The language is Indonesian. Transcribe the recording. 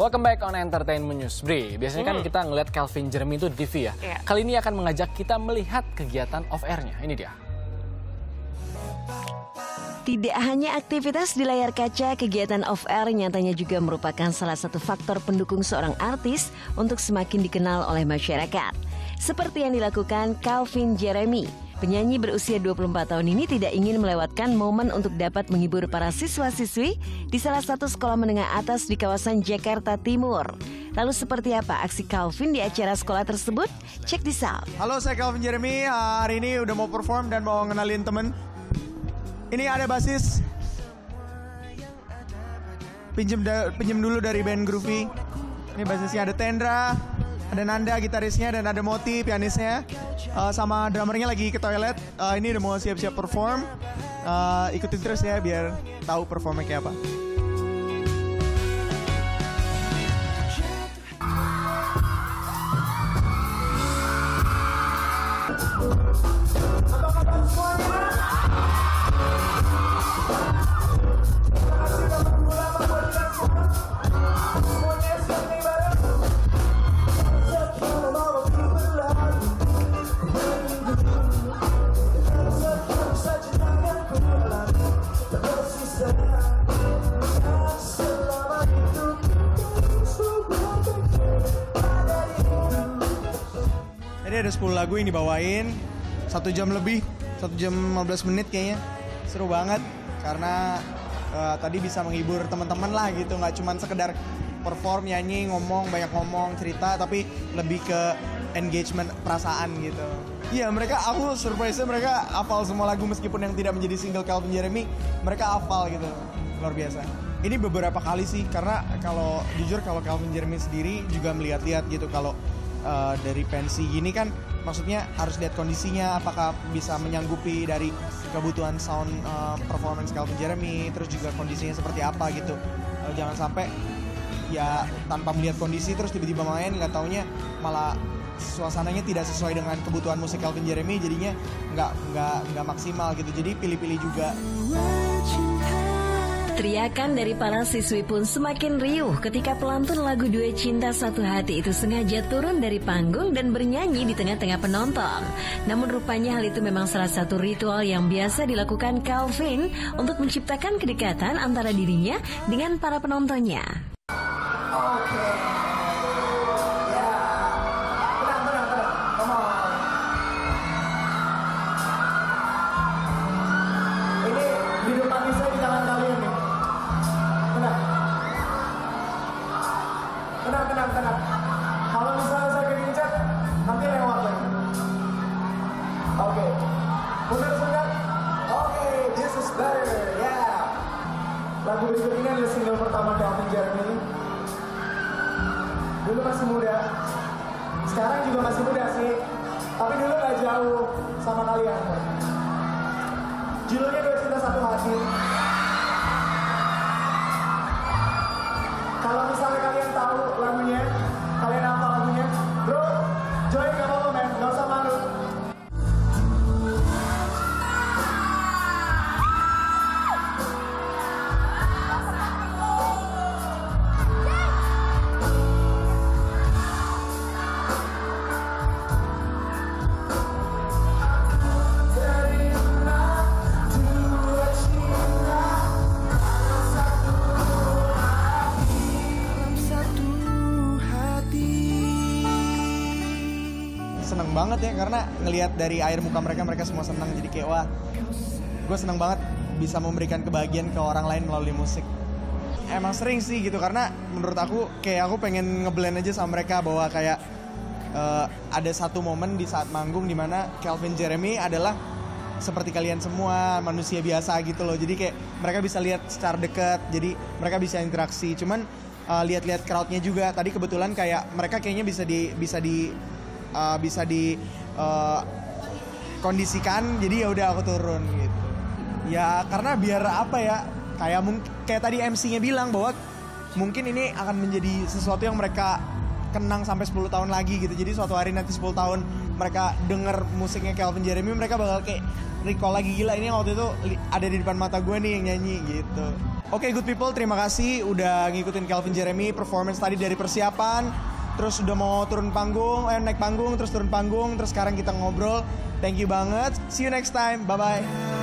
Welcome back on Entertainment News, Bre. Biasanya kan kita ngeliat Calvin Jeremy itu di TV ya. Iya. Kali ini akan mengajak kita melihat kegiatan off air-nya. Ini dia. Tidak hanya aktivitas di layar kaca, kegiatan off-air nyatanya juga merupakan salah satu faktor pendukung seorang artis untuk semakin dikenal oleh masyarakat. Seperti yang dilakukan Calvin Jeremy. Penyanyi berusia 24 tahun ini tidak ingin melewatkan momen untuk dapat menghibur para siswa-siswi di salah satu sekolah menengah atas di kawasan Jakarta Timur. Lalu seperti apa aksi Calvin di acara sekolah tersebut? Check this out. Halo, saya Calvin Jeremy. Uh, hari ini udah mau perform dan mau ngenalin temen. Ini ada basis. Pinjem, pinjem dulu dari band Groovy. Ini basisnya ada Tendra, ada Nanda gitarisnya dan ada Moti pianisnya. Uh, sama drummernya lagi ke toilet. Uh, ini udah mau siap-siap perform. Uh, ikutin terus ya biar tahu performnya kayak apa. Ada 10 lagu yang dibawain satu jam lebih, satu jam 15 menit kayaknya. Seru banget karena eh, tadi bisa menghibur teman-teman lah gitu, nggak cuman sekedar perform, nyanyi, ngomong, banyak ngomong, cerita, tapi lebih ke engagement perasaan gitu. Iya mereka, aku surprise mereka hafal semua lagu meskipun yang tidak menjadi single Calvin Jeremy, mereka hafal gitu, luar biasa. Ini beberapa kali sih, karena kalau jujur kalau Calvin Jeremy sendiri juga melihat-lihat gitu kalau uh, dari pensi gini kan maksudnya harus lihat kondisinya apakah bisa menyanggupi dari kebutuhan sound uh, performance Calvin Jeremy terus juga kondisinya seperti apa gitu. Uh, jangan sampai ya tanpa melihat kondisi terus tiba-tiba main nggak taunya malah suasananya tidak sesuai dengan kebutuhan musik Calvin Jeremy jadinya nggak nggak nggak maksimal gitu. Jadi pilih-pilih juga Teriakan dari para siswi pun semakin riuh ketika pelantun lagu Dua Cinta Satu Hati itu sengaja turun dari panggung dan bernyanyi di tengah-tengah penonton. Namun rupanya hal itu memang salah satu ritual yang biasa dilakukan Calvin untuk menciptakan kedekatan antara dirinya dengan para penontonnya. Lagu berikut ini adalah single pertama Calvin Jeremy. Dulu masih muda. Sekarang juga masih muda sih. Tapi dulu gak jauh sama kalian. Judulnya Dua Cinta Satu seneng banget ya karena ngelihat dari air muka mereka mereka semua senang jadi kayak wah gue seneng banget bisa memberikan kebahagiaan ke orang lain melalui musik. Emang sering sih gitu karena menurut aku kayak aku pengen ngeblend aja sama mereka bahwa kayak eh, ada satu momen di saat manggung di mana Calvin Jeremy adalah seperti kalian semua manusia biasa gitu loh. Jadi kayak mereka bisa lihat secara dekat jadi mereka bisa interaksi. Cuman eh, lihat-lihat crowdnya juga. Tadi kebetulan kayak mereka kayaknya bisa di bisa di eh, bisa di eh, kondisikan jadi ya udah aku turun gitu ya karena biar apa ya kayak mungkin kayak tadi MC-nya bilang bahwa mungkin ini akan menjadi sesuatu yang mereka kenang sampai 10 tahun lagi gitu. Jadi suatu hari nanti 10 tahun mereka denger musiknya Calvin Jeremy, mereka bakal kayak recall lagi gila ini waktu itu ada di depan mata gue nih yang nyanyi gitu. Oke, okay, good people, terima kasih udah ngikutin Calvin Jeremy performance tadi dari persiapan, terus udah mau turun panggung, eh naik panggung, terus turun panggung, terus sekarang kita ngobrol. Thank you banget. See you next time. Bye bye.